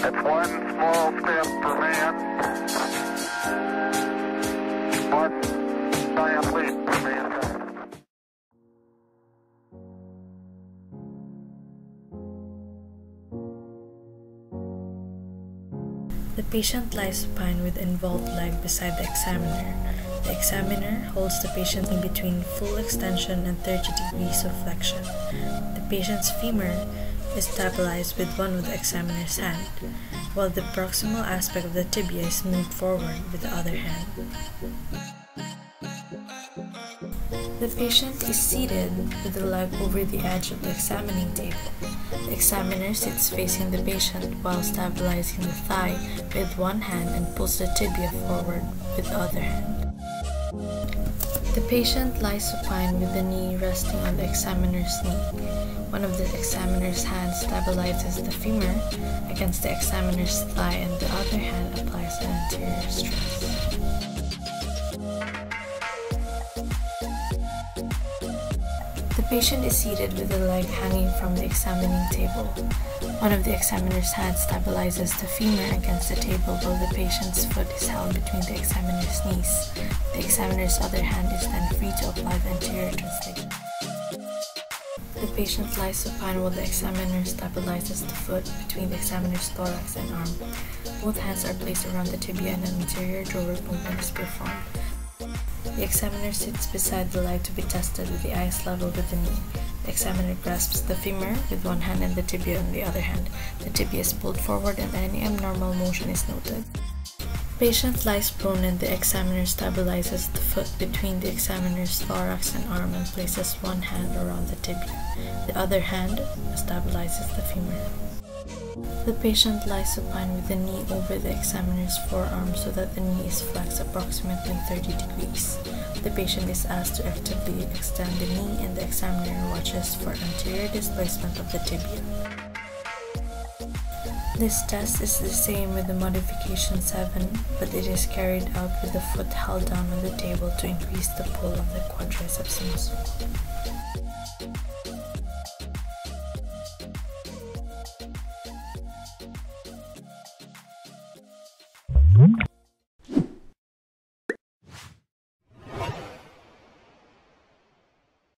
That's one small step for man, one giant leap for mankind. The patient lies supine with involved leg beside the examiner. The examiner holds the patient in between full extension and 30 degrees of flexion. The patient's femur is stabilized with one of the examiner's hand, while the proximal aspect of the tibia is moved forward with the other hand. The patient is seated with the leg over the edge of the examining table. The examiner sits facing the patient while stabilizing the thigh with one hand and pulls the tibia forward with the other hand. The patient lies supine with the knee resting on the examiner's knee. One of the examiner's hands stabilizes the femur against the examiner's thigh and the other hand applies an anterior stress. The patient is seated with the leg hanging from the examining table. One of the examiner's hands stabilizes the femur against the table while the patient's foot is held between the examiner's knees. The examiner's other hand is then free to apply the anterior translation. The patient lies supine while the examiner stabilizes the foot between the examiner's thorax and arm. Both hands are placed around the tibia and an anterior drawer movement is performed. The examiner sits beside the leg to be tested with the eyes level with the knee. The examiner grasps the femur with one hand and the tibia on the other hand. The tibia is pulled forward and any abnormal motion is noted. The patient lies prone and the examiner stabilizes the foot between the examiner's thorax and arm and places one hand around the tibia. The other hand stabilizes the femur. The patient lies supine with the knee over the examiner's forearm so that the knee is flexed approximately 30 degrees. The patient is asked to actively extend the knee and the examiner watches for anterior displacement of the tibia. This test is the same with the modification 7, but it is carried out with the foot held down on the table to increase the pull of the quadriceps muscle.